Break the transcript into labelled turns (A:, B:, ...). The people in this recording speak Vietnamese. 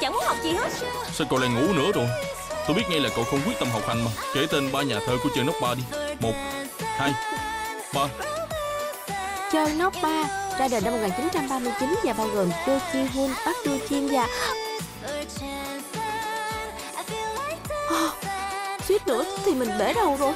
A: chẳng muốn học gì hết.
B: Sao cậu lại ngủ nữa rồi? Tôi biết ngay là cậu không quyết tâm học hành mà. Kể tên ba nhà thơ của chơi nóc ba đi. Một, hai, ba.
A: Chơi nóc ba ra đời năm 1939 và bao gồm Cho Chi Hun, Park Du Chin và suýt nữa thì mình bể đầu rồi.